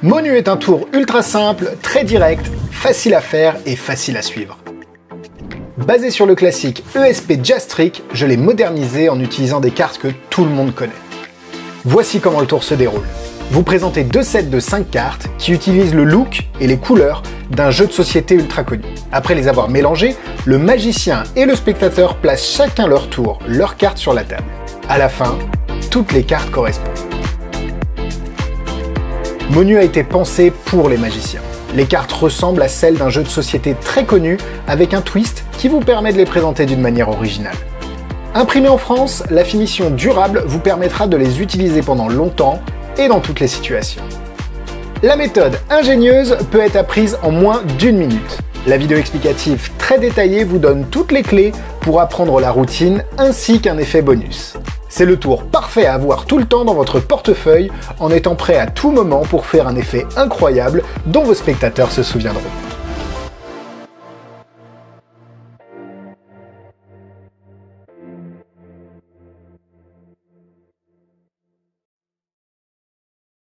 Monu est un tour ultra simple, très direct, facile à faire et facile à suivre. Basé sur le classique ESP Jastric, je l'ai modernisé en utilisant des cartes que tout le monde connaît. Voici comment le tour se déroule. Vous présentez deux sets de 5 cartes qui utilisent le look et les couleurs d'un jeu de société ultra connu. Après les avoir mélangés, le magicien et le spectateur placent chacun leur tour leurs cartes sur la table. À la fin, toutes les cartes correspondent. Monu a été pensé pour les magiciens. Les cartes ressemblent à celles d'un jeu de société très connu avec un twist qui vous permet de les présenter d'une manière originale. Imprimé en France, la finition durable vous permettra de les utiliser pendant longtemps et dans toutes les situations. La méthode ingénieuse peut être apprise en moins d'une minute. La vidéo explicative très détaillée vous donne toutes les clés pour apprendre la routine ainsi qu'un effet bonus. C'est le tour parfait à avoir tout le temps dans votre portefeuille en étant prêt à tout moment pour faire un effet incroyable dont vos spectateurs se souviendront.